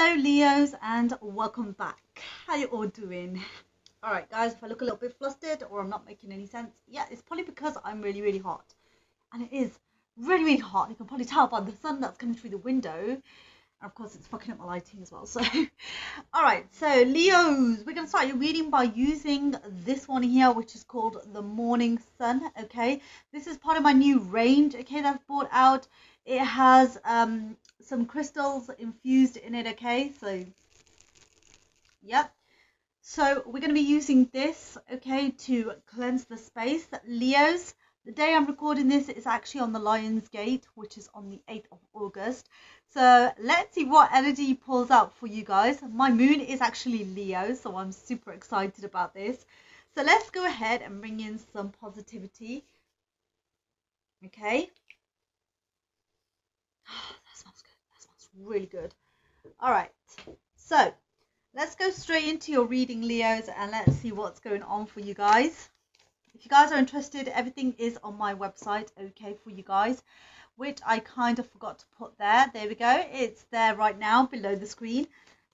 Hello Leos and welcome back. How you all doing? Alright guys, if I look a little bit flustered or I'm not making any sense, yeah, it's probably because I'm really, really hot. And it is really, really hot. You can probably tell by the sun that's coming through the window. And of course it's fucking up my lighting as well. So alright, so Leos, we're gonna start your reading by using this one here, which is called the Morning Sun. Okay. This is part of my new range, okay, that's brought out. It has um some crystals infused in it okay? So yep. So we're going to be using this okay to cleanse the space. Leos the day i'm recording this is actually on the lion's gate which is on the 8th of august. So let's see what energy pulls out for you guys. My moon is actually leo so i'm super excited about this. So let's go ahead and bring in some positivity okay really good. All right, so let's go straight into your reading, Leos, and let's see what's going on for you guys. If you guys are interested, everything is on my website, okay, for you guys, which I kind of forgot to put there. There we go. It's there right now below the screen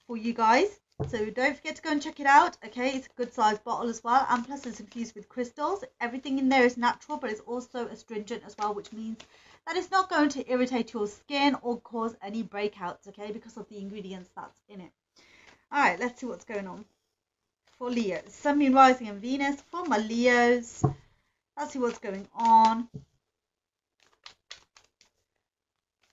for you guys. So don't forget to go and check it out. Okay, it's a good size bottle as well. And plus it's infused with crystals. Everything in there is natural, but it's also astringent as well, which means that is not going to irritate your skin or cause any breakouts, okay, because of the ingredients that's in it. All right, let's see what's going on for Leos. Sun, Moon, Rising, and Venus for my Leos. Let's see what's going on.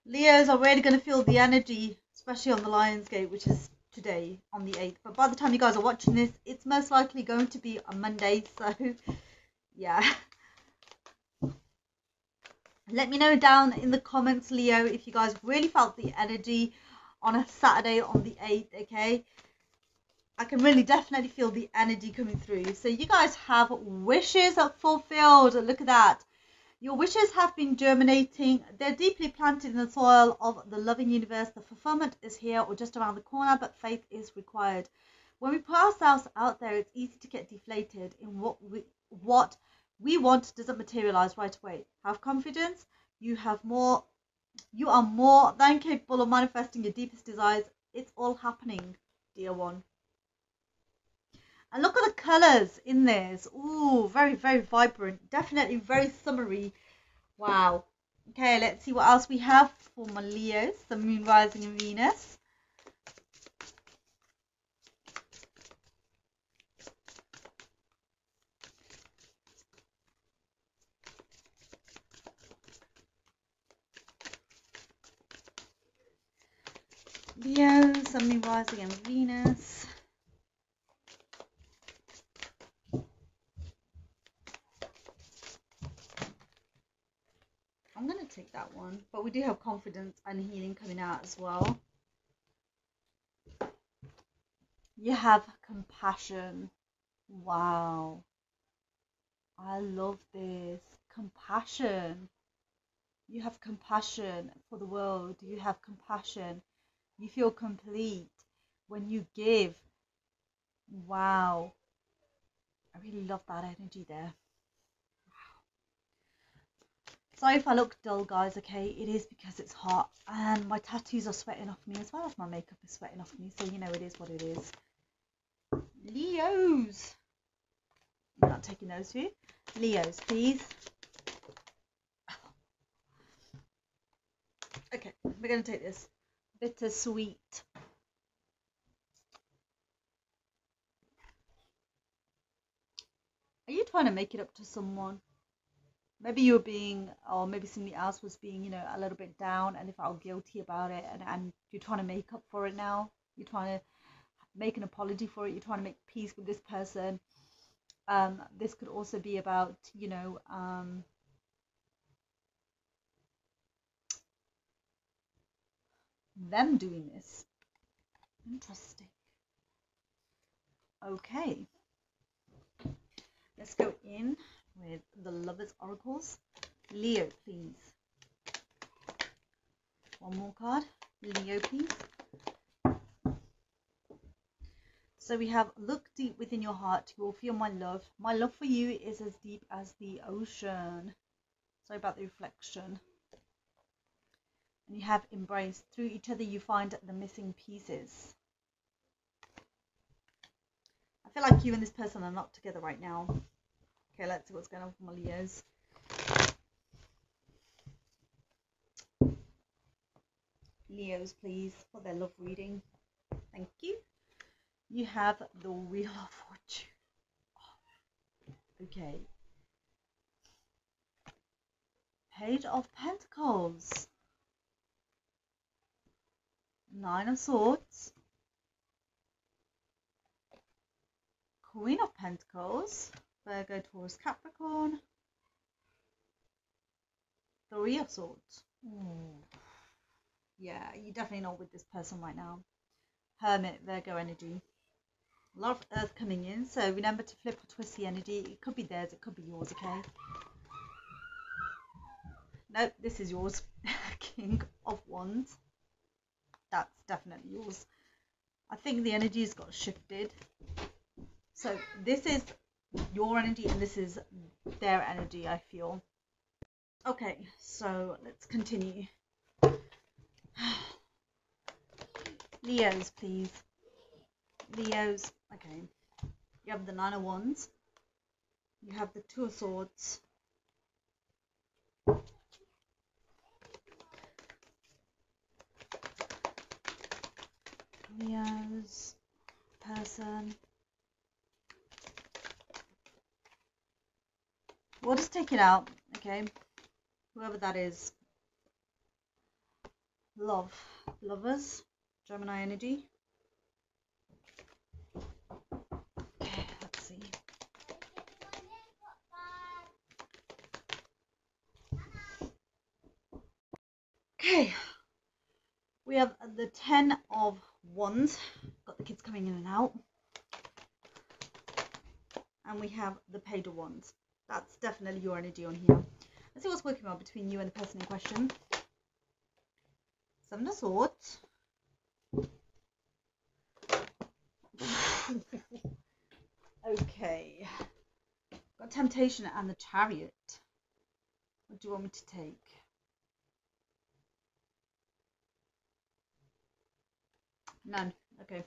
Leos are really going to feel the energy, especially on the Lion's Gate, which is today on the 8th. But by the time you guys are watching this, it's most likely going to be a Monday. So, yeah. Let me know down in the comments, Leo, if you guys really felt the energy on a Saturday on the 8th, okay? I can really definitely feel the energy coming through. So you guys have wishes fulfilled. Look at that. Your wishes have been germinating. They're deeply planted in the soil of the loving universe. The fulfillment is here or just around the corner, but faith is required. When we put ourselves out there, it's easy to get deflated in what we what we want doesn't materialize right away. Have confidence. You have more. You are more than capable of manifesting your deepest desires. It's all happening, dear one. And look at the colours in this. Ooh, very, very vibrant. Definitely very summery. Wow. Okay, let's see what else we have for my Leos, the Moon Rising in Venus. Leo, Sun, Rising, and Venus. I'm going to take that one, but we do have confidence and healing coming out as well. You have compassion. Wow. I love this. Compassion. You have compassion for the world. You have compassion you feel complete when you give. Wow. I really love that energy there. Wow. Sorry if I look dull, guys, okay? It is because it's hot and my tattoos are sweating off me as well as my makeup is sweating off me. So, you know, it is what it is. Leos. I'm not taking those two. Leos, please. Okay, we're going to take this bittersweet. Are you trying to make it up to someone? Maybe you're being, or maybe somebody else was being, you know, a little bit down and they felt guilty about it, and, and you're trying to make up for it now. You're trying to make an apology for it. You're trying to make peace with this person. Um, this could also be about, you know, um, them doing this. Interesting. Okay. Let's go in with the Lovers Oracles. Leo, please. One more card. Leo, please. So we have look deep within your heart. You will feel my love. My love for you is as deep as the ocean. Sorry about the reflection. And you have embraced. Through each other, you find the missing pieces. I feel like you and this person are not together right now. Okay, let's see what's going on with my Leos. Leos, please, for their love reading. Thank you. You have the Wheel of Fortune. Okay. Page of Pentacles. Nine of Swords. Queen of Pentacles. Virgo, Taurus, Capricorn. Three of Swords. Ooh. Yeah, you're definitely not with this person right now. Hermit, Virgo energy. A lot of earth coming in, so remember to flip or twist the energy. It could be theirs, it could be yours, okay? Nope, this is yours. King of Wands. That's definitely yours. I think the energy's got shifted. So this is your energy and this is their energy, I feel. Okay, so let's continue. Leos, please. Leos, okay. You have the Nine of Wands. You have the Two of Swords. Leos, person. We'll just take it out, okay? Whoever that is. Love. Lovers. Gemini energy. Okay, let's see. Okay, we have the Ten of Wands. Got the kids coming in and out. And we have the of Wands. That's definitely your energy on here. Let's see what's working on between you and the person in question. Seven of Swords. okay. Got Temptation and the Chariot. What do you want me to take? None. Okay.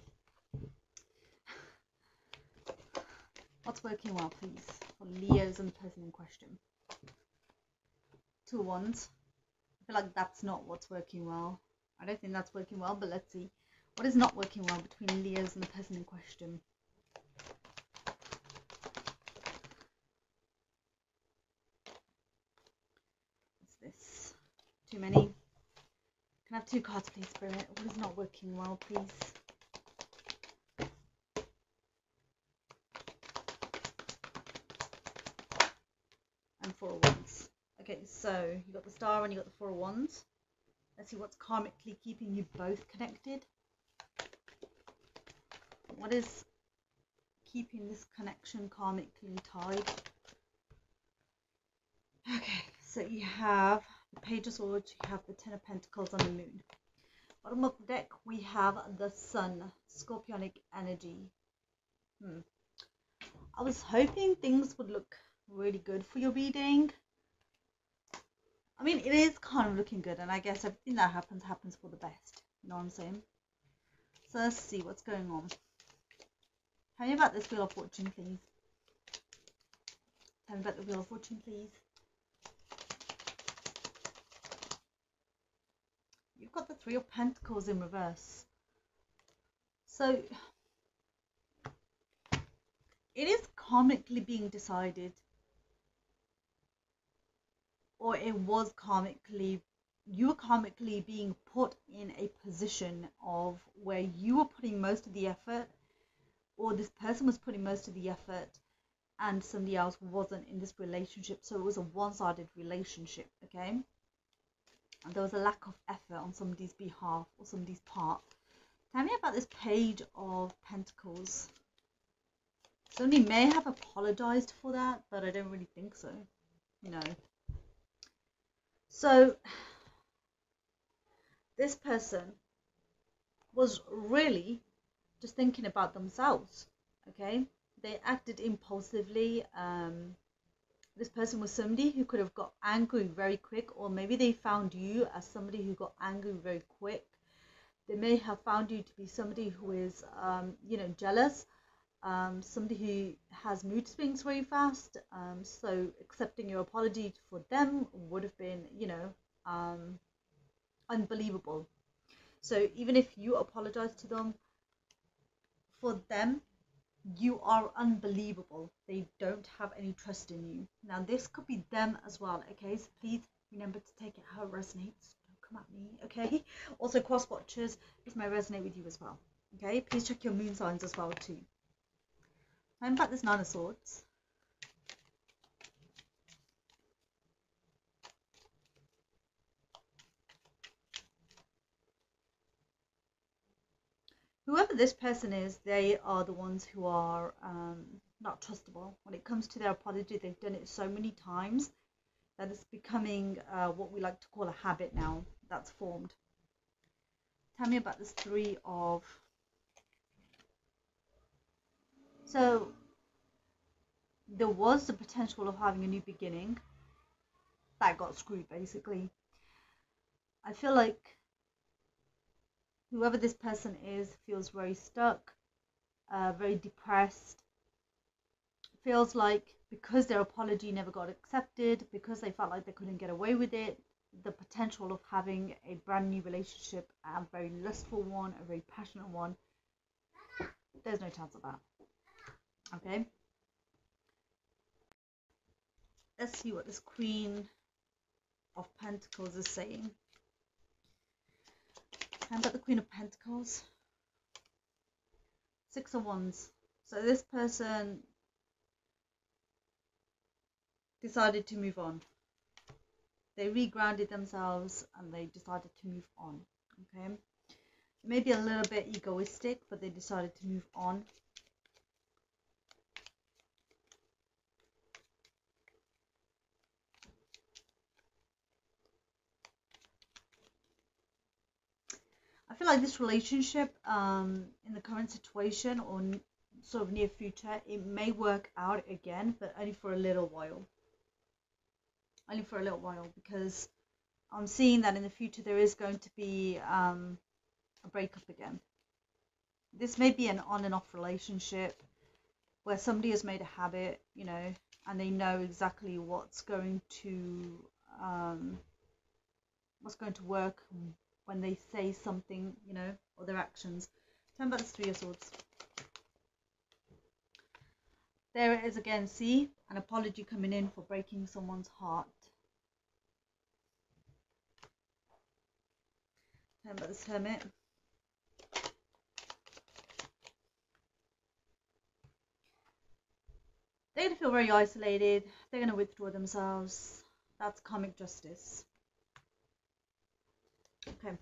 What's working well, please, for Leos and the person in question? Two wands. I feel like that's not what's working well. I don't think that's working well, but let's see. What is not working well between Leos and the person in question? What's this? Too many? Have two cards, please, Spirit? What is not working well, please? And four of wands. Okay, so you got the star and you got the four of wands. Let's see what's karmically keeping you both connected. What is keeping this connection karmically tied? Okay, so you have the Page of Swords, you have the Ten of Pentacles on the Moon. Bottom of the deck, we have the Sun, Scorpionic energy. Hmm. I was hoping things would look really good for your reading. I mean, it is kind of looking good, and I guess everything that happens happens for the best. You know what I'm saying? So let's see what's going on. Tell me about this Wheel of Fortune, please. Tell me about the Wheel of Fortune, please. Got the Three of Pentacles in reverse. So, it is karmically being decided or it was karmically you were karmically being put in a position of where you were putting most of the effort or this person was putting most of the effort and somebody else wasn't in this relationship so it was a one-sided relationship okay there was a lack of effort on somebody's behalf or somebody's part tell me about this page of pentacles somebody may have apologized for that but i don't really think so you know so this person was really just thinking about themselves. Okay, they acted impulsively. Um, this person was somebody who could have got angry very quick, or maybe they found you as somebody who got angry very quick. They may have found you to be somebody who is, um, you know, jealous, um, somebody who has mood swings very fast. Um, so accepting your apology for them would have been, you know, um, unbelievable. So even if you apologize to them, for them, you are unbelievable. They don't have any trust in you. Now, this could be them as well, okay? So please remember to take it how it resonates. Don't come at me, okay? Also, cross watchers, this may resonate with you as well, okay? Please check your moon signs as well, too. I'm back this Nine of Swords. Whoever this person is, they are the ones who are um, not trustable. When it comes to their apology, they've done it so many times that it's becoming uh, what we like to call a habit now that's formed. Tell me about this three of. So there was the potential of having a new beginning that got screwed basically. I feel like whoever this person is feels very stuck, uh, very depressed, feels like because their apology never got accepted, because they felt like they couldn't get away with it, the potential of having a brand new relationship, a very lustful one, a very passionate one, there's no chance of that. Okay? Let's see what this Queen of Pentacles is saying. How about the Queen of Pentacles? Six of Wands. So this person decided to move on. They regrounded themselves and they decided to move on. Okay. Maybe a little bit egoistic, but they decided to move on. I feel like this relationship um, in the current situation or sort of near future, it may work out again, but only for a little while. Only for a little while because I'm seeing that in the future there is going to be um, a breakup again. This may be an on and off relationship where somebody has made a habit, you know, and they know exactly what's going to um, what's going to work when they say something, you know, or their actions. Turn back the Three of Swords. There it is again. See, an apology coming in for breaking someone's heart. Turn back the Hermit. They're going to feel very isolated. They're going to withdraw themselves. That's karmic justice. Okay.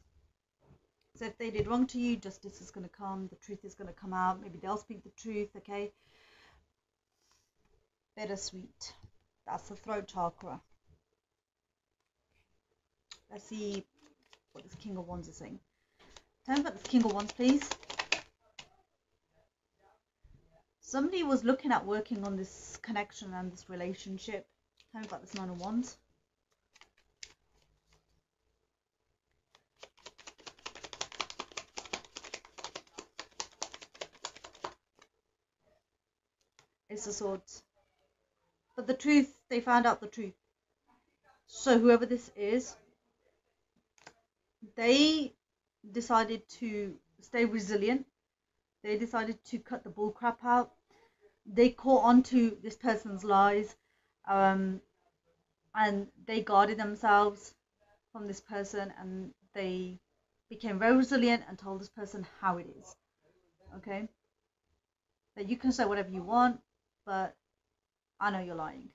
So if they did wrong to you, justice is going to come, the truth is going to come out. Maybe they'll speak the truth, okay? Bittersweet. That's the throat chakra. Let's see what this King of Wands is saying. Tell me about this King of Wands, please. Somebody was looking at working on this connection and this relationship. Tell me about this Nine of Wands. Ace of Swords. But the truth, they found out the truth. So whoever this is, they decided to stay resilient. They decided to cut the bull crap out. They caught on to this person's lies. Um, and they guarded themselves from this person and they became very resilient and told this person how it is. Okay? That you can say whatever you want, but I know you're lying.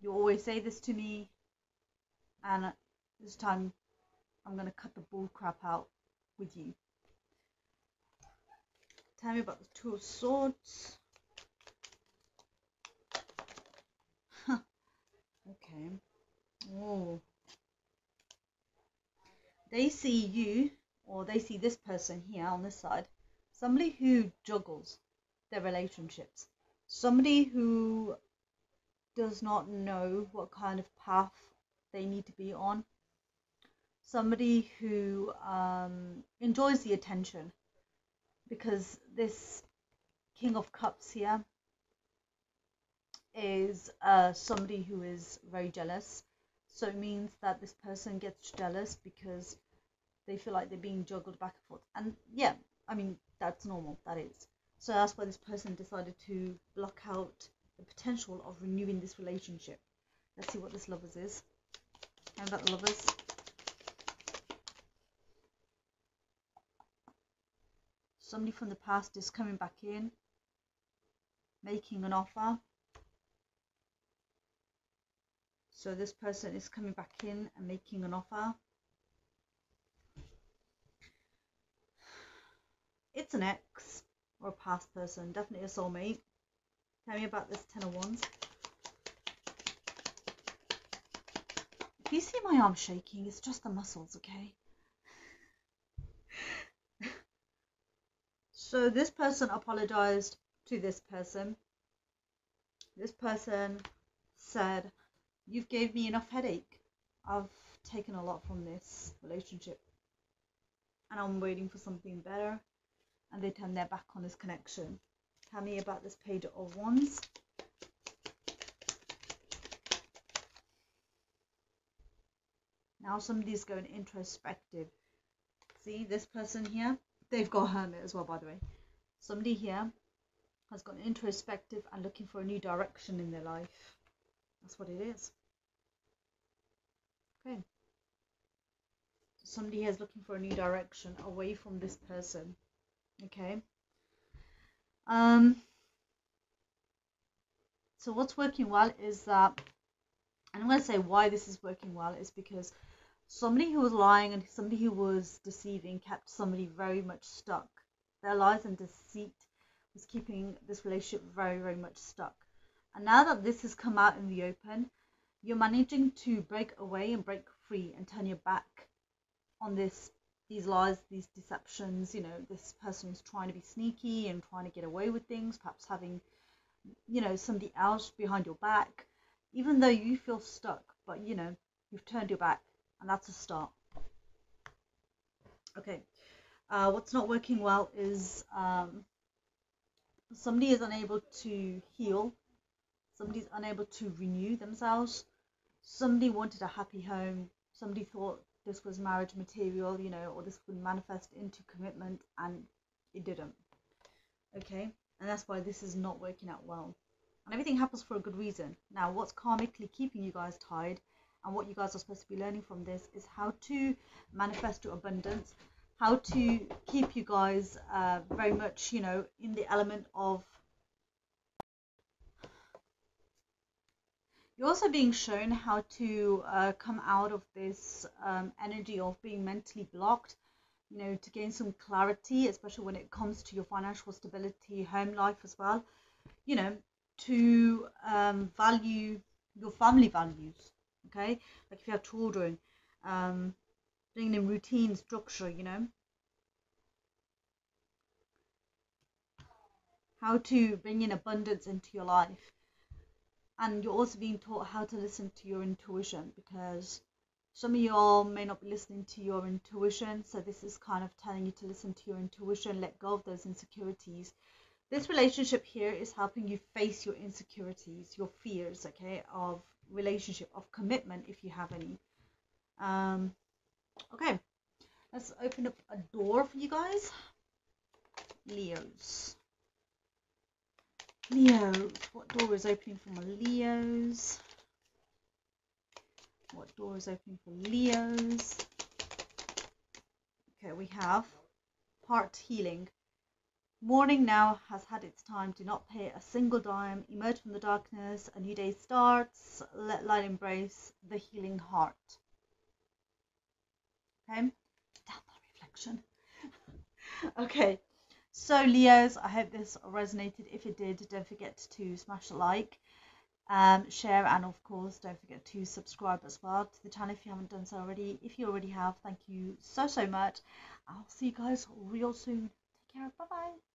You always say this to me, and this time I'm going to cut the bull crap out with you. Tell me about the Two of Swords. okay. Oh. They see you, or they see this person here on this side, somebody who juggles their relationships somebody who does not know what kind of path they need to be on. Somebody who um, enjoys the attention because this King of Cups here is uh, somebody who is very jealous. So it means that this person gets jealous because they feel like they're being juggled back and forth. And yeah, I mean, that's normal, that is. So that's why this person decided to block out the potential of renewing this relationship. Let's see what this lovers is. And about the lovers. Somebody from the past is coming back in, making an offer. So this person is coming back in and making an offer. It's an ex or a past person, definitely a soulmate. Tell me about this Ten of Wands. If you see my arm shaking, it's just the muscles, okay? so this person apologized to this person. This person said, you've gave me enough headache. I've taken a lot from this relationship and I'm waiting for something better and they turn their back on this connection. Tell me about this page of wands. Now somebody's going introspective. See this person here? They've got hermit as well, by the way. Somebody here has gone introspective and looking for a new direction in their life. That's what it is. Okay. Somebody is looking for a new direction away from this person. Okay. Um, so what's working well is that, and I'm going to say why this is working well is because somebody who was lying and somebody who was deceiving kept somebody very much stuck. Their lies and deceit was keeping this relationship very, very much stuck. And now that this has come out in the open, you're managing to break away and break free and turn your back on this these lies, these deceptions, you know, this person who's trying to be sneaky and trying to get away with things, perhaps having, you know, somebody else behind your back, even though you feel stuck, but you know, you've turned your back, and that's a start. Okay, uh, what's not working well is um, somebody is unable to heal, somebody's unable to renew themselves, somebody wanted a happy home, somebody thought this was marriage material, you know, or this would manifest into commitment, and it didn't. Okay, and that's why this is not working out well. And everything happens for a good reason. Now, what's karmically keeping you guys tied, and what you guys are supposed to be learning from this, is how to manifest your abundance, how to keep you guys uh, very much, you know, in the element of You're also being shown how to uh, come out of this um, energy of being mentally blocked, you know, to gain some clarity, especially when it comes to your financial stability, home life as well, you know, to um, value your family values, okay? Like if you have children, um, bringing in routine, structure, you know. How to bring in abundance into your life and you're also being taught how to listen to your intuition because some of y'all may not be listening to your intuition. So this is kind of telling you to listen to your intuition let go of those insecurities. This relationship here is helping you face your insecurities your fears okay of relationship of commitment if you have any. Um okay let's open up a door for you guys. Leos Leos. What door is opening for my Leos? What door is opening for Leos? Okay, we have part healing. Mourning now has had its time. Do not pay a single dime. Emerge from the darkness. A new day starts. Let light embrace the healing heart. Okay, down the reflection. okay, so Leos, I hope this resonated. If it did, don't forget to smash the like, um, share, and of course, don't forget to subscribe as well to the channel if you haven't done so already. If you already have, thank you so, so much. I'll see you guys real soon. Take care. Bye-bye.